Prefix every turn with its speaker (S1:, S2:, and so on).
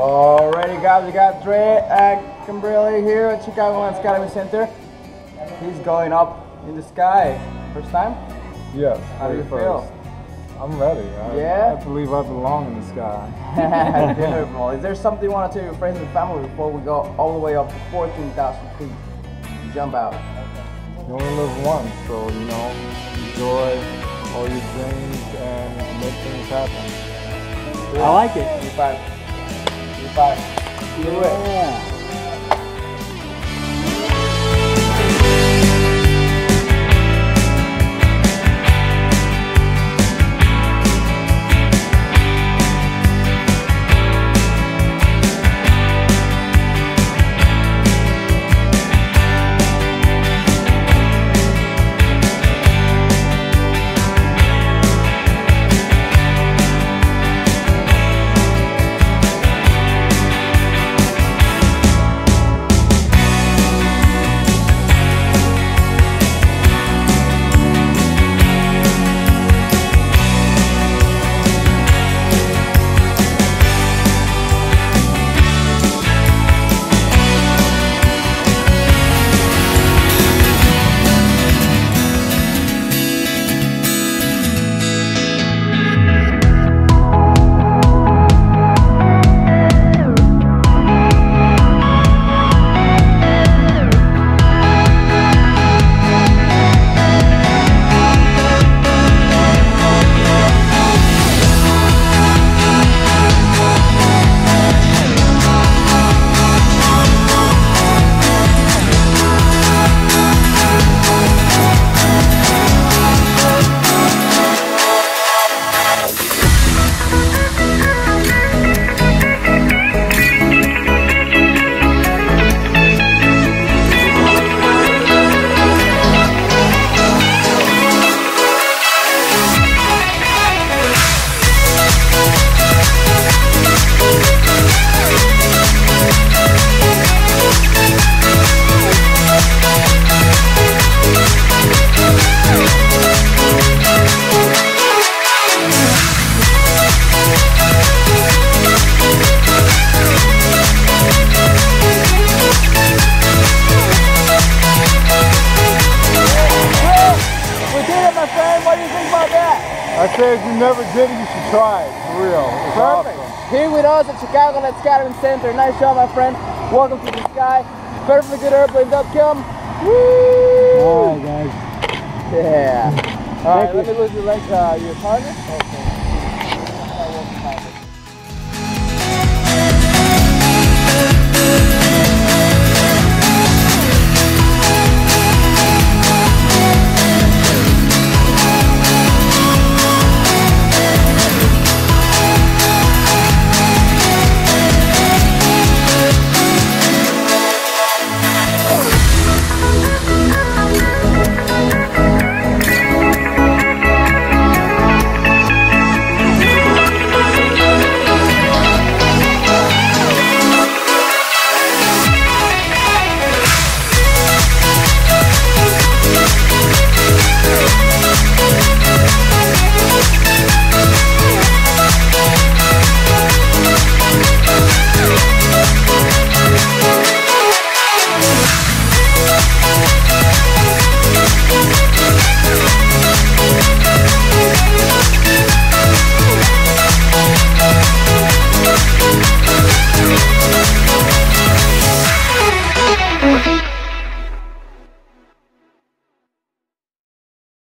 S1: Alrighty, guys, we got Dre uh, Cambrelli here at Chicagoland Skydiving Center. He's going up in the sky. First time?
S2: Yes.
S1: How do you
S2: very
S1: feel?
S2: I'm ready. I,
S1: Yeah?
S2: I believe I belong in the sky.
S1: Beautiful. Is there something you want to tell your friends and family before we go all the way up to 14,000 feet? And jump out.
S2: You only live once, so you know, enjoy all your dreams and make things happen.
S3: I like it.
S1: 25. 25.
S3: Yeah.
S2: I say if you never did it, you should try it. For real. It's
S1: Perfect.
S2: awesome.
S1: Here with us at Chicagoland Skydiving Center. Nice job, my friend. Welcome to the sky. Perfectly good airplane. Up, come. Woo!
S3: All right, guys.
S1: Yeah. All right, let me lose your leg, uh, your partner.